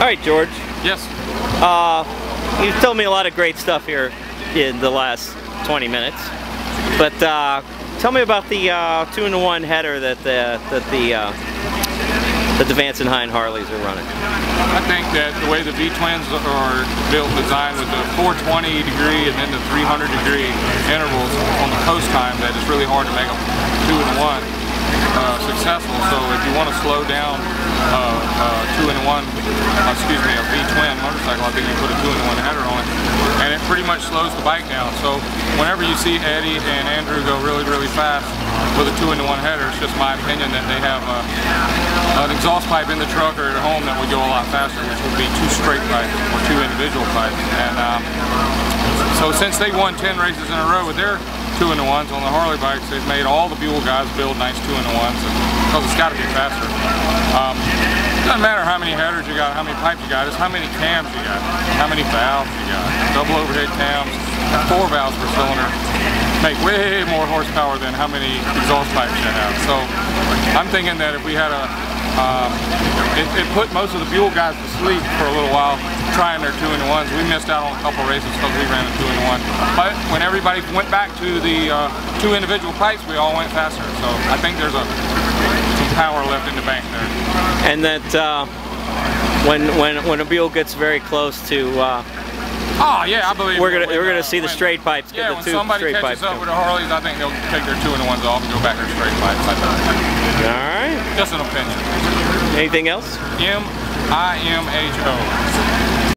right, George. Yes. Uh, you've told me a lot of great stuff here in the last 20 minutes, but uh, tell me about the uh, two in one header that the that the uh, that the Vance and Hines Harleys are running. I think that the way the V-twins are built, designed with the 420 degree and then the 300 degree intervals on the post time, that it's really hard to make a two in one uh, successful. So if you want to slow down uh, uh, two in one, uh, excuse me, a V-twin motorcycle, I think you put a two in one header on it, and it pretty much slows the bike down. So whenever you see Eddie and Andrew go really, really fast with a two in one header, it's just my opinion that they have uh, an exhaust pipe in the truck or at home that would go a lot faster, which would be two straight pipes or two individual pipes. And um, so since they won 10 races in a row with their two in ones on the Harley bikes, they've made all the Buell guys build nice two in ones because it's got to be faster. Um, doesn't matter how many headers you got, how many pipes you got, it's how many cams you got, how many valves you got. Double overhead cams, four valves per cylinder, make way more horsepower than how many exhaust pipes you have. So I'm thinking that if we had a um, it, it, put most of the Buell guys to sleep for a little while trying their two-in-ones. We missed out on a couple races because we ran a two-in-one. But when everybody went back to the uh, two individual pipes, we all went faster. So I think there's a power left in the bank there. And that uh, when when when a Buell gets very close to uh, Oh yeah, I believe we're gonna we're gonna see the straight pipes. Yeah, the when somebody catches up with the Harleys, I think they'll take their two and the ones off and go back to straight pipes. All right. Just an opinion. Anything else? M I M H O.